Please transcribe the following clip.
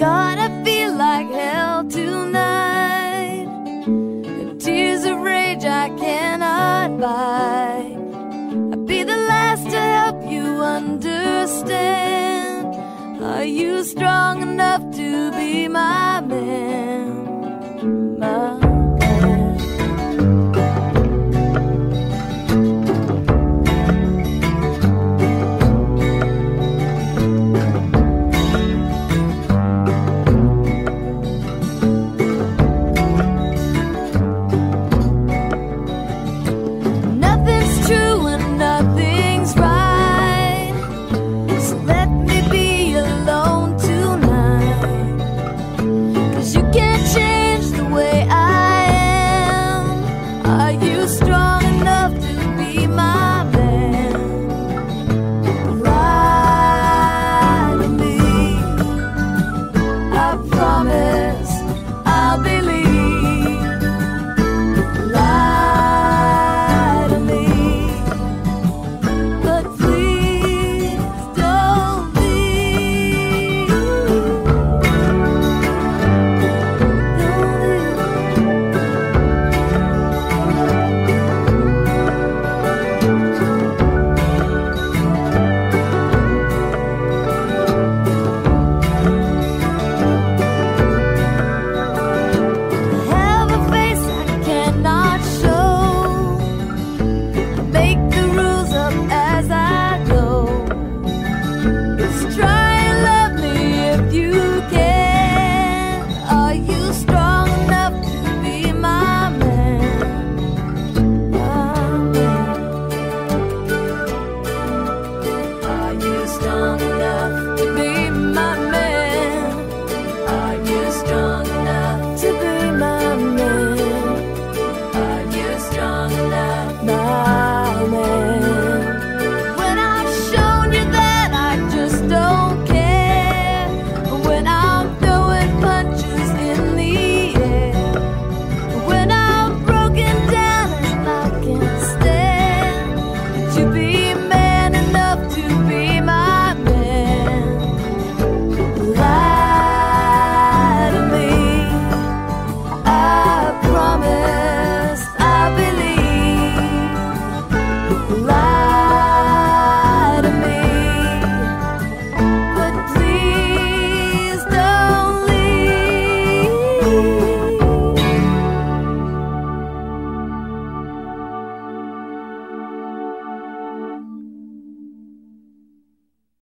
God, I feel like hell tonight. The tears of rage I cannot buy. I'd be the last to help you understand. Are you strong enough to be my man?